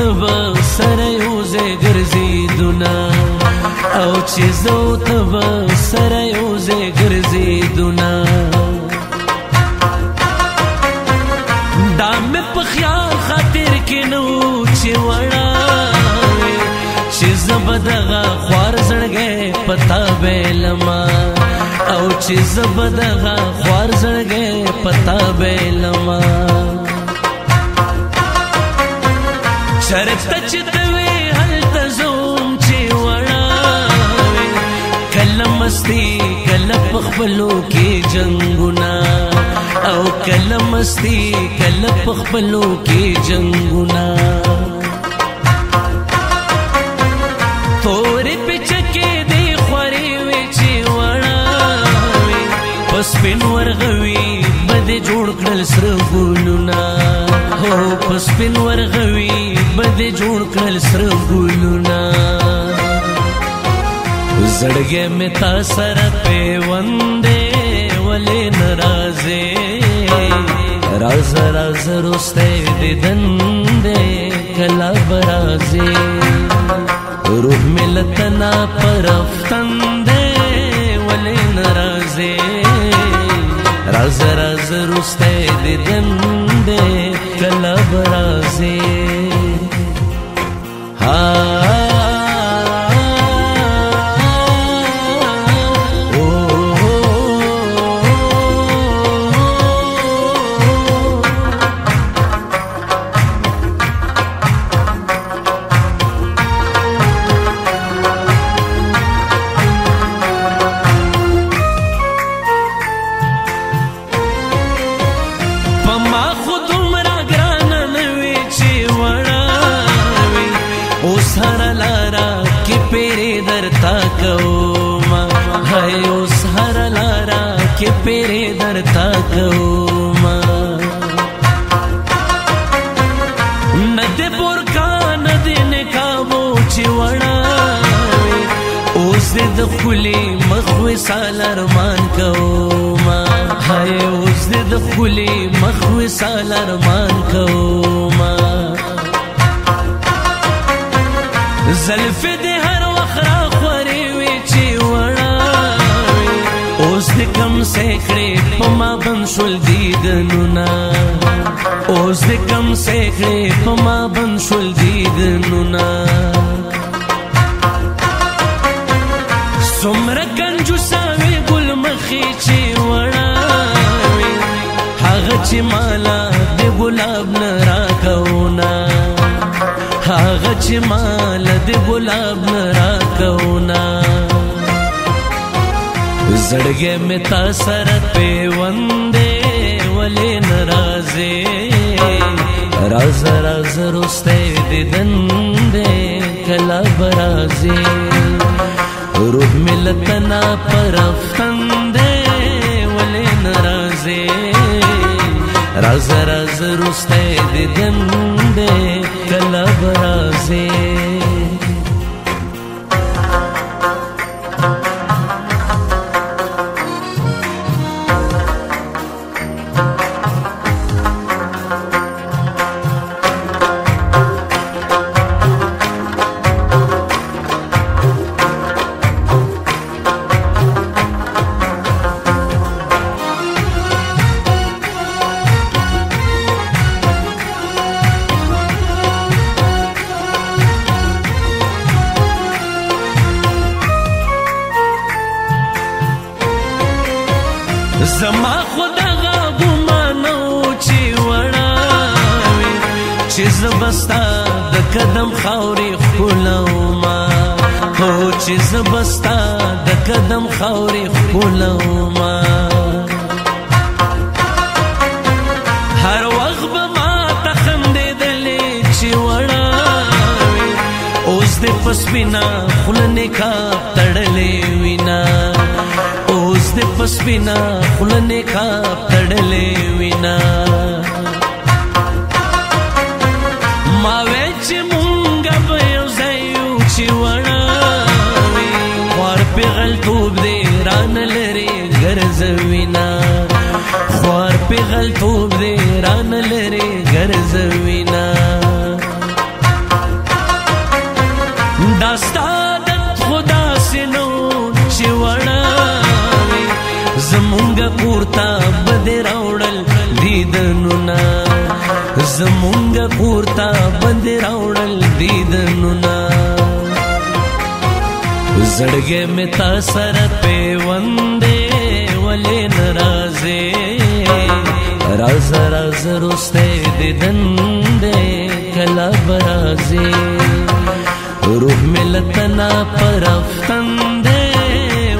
تبا سره یو ځای ګرځېدونه او چې زه تبا سره یو ځای ګرځېدونه دا مې په خیال خاطر کې نو چې وړه چې زه به دغه خوار زړګی پتا به لما او چې زه به دغه خوار زړګی پتا به لما چرته چې دوی هلته زوم چې وړاوي کله مستي کله په خپلو کې جنگونه او کله مستي کله په خپلو کې جنگونه تورې پچکې دې خوري وي چې وړاوي پس پن ورغوي بده جوړ کړل سره ګلونه هو پس پن ورغوي بده جوړ کړل سر ګلونا زړګې مې تا سره پیوندې ولې ناراضه راز راز روسته دې دندې کلا برازه روح ملتنا پرفتندې ولې ناراضه راز راز روسته دې دندې 如果。پیری در تا کوما ند برکا ند نکابو چی وڑا اوز د خلی مخوی سال ارمان کوما های اوز د خلی مخوی سال ارمان کوما زلف دې هر اوس د کم سیخړې په ما بند شول دیدنونه اوس د کم سیخړې په ما بند شول دیدنونه څومره کنجوسه وې ګل مخې چې وړه هغه چې مالا د ګلاب نه راکونه هغه چې مالا د ګلاب نه راکونه زړګې مې تا سره پیوندې ولې ناراضې راز راز روسته دیدن دې کلا برازې روح ملتنا پرفتن دې ولې ناراضې راز راز روسته دیدن دې کلا برازې زبستا د قدم خاوري خولوما هو چې زبستا د قدم خاوري خولوما هر وخت به ما تخندې دلې چې وړا اوس د پسبینا خلنه کا سپینا خلنے کا تڑلے وینا ما وچ مونږ به یو ځای چې وړاوي خور په غلطوب دې ران لري غرض وینا خور په غلطوب دې ران لري غرض وینا پورتا بده راوړل دیدنونه زمونږ پورتا بده راوړل دیدنونه زړګې مې تا سره پیوندې ولې ناراضه راز راز روسته دیدن دې کلا برازه روح ملتنا پر افتن دې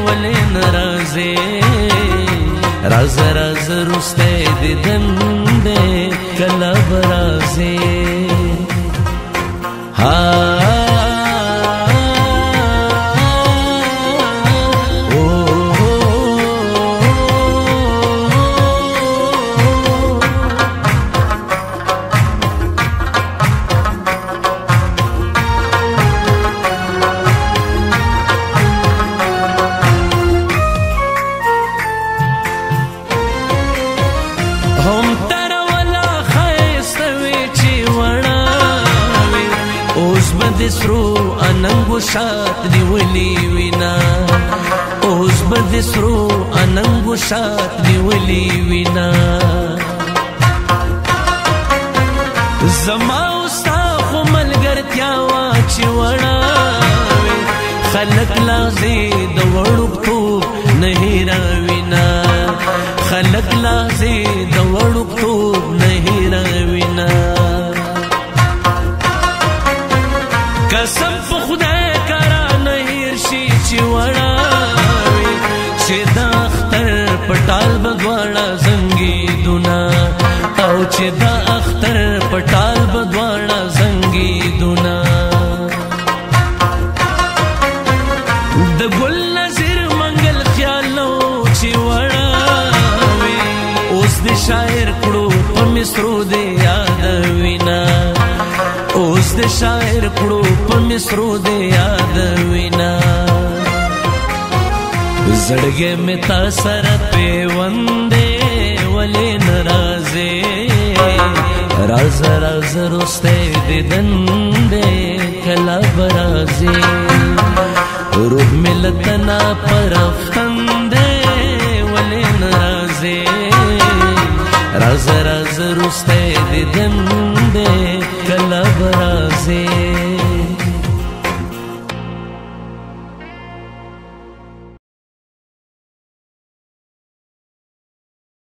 ولې ناراضه راز راز رسته دیدن دے کلا برازے ہاں شات نیولی وینا اوس به د سرو اننګو شات نیولی وینا زما اوستا خو ملګرتیا وا چې وړا خلک لازې د وړو تو نه هیرا وینا خلک لازې د وړو تو نه هیرا وینا قسم په خدای وړاوي چې دا اختر پټال بدواړه زنګي دونا او چې دا اختر پټال بدواړه زنګي دونا د ګل نظر منګل خیالو چې وړاوي اوس د شاعر کړو په مصرو دې یاد وینا اوس د شاعر کړو په مصرو دې یاد وینا زړګې مې تا سره پیوندې ولې ناراضې راز راز روسته دیدن دې کلا برازې روح مې لتنا پر افندې ولې ناراضې راز راز روسته دیدن دې کلا برازې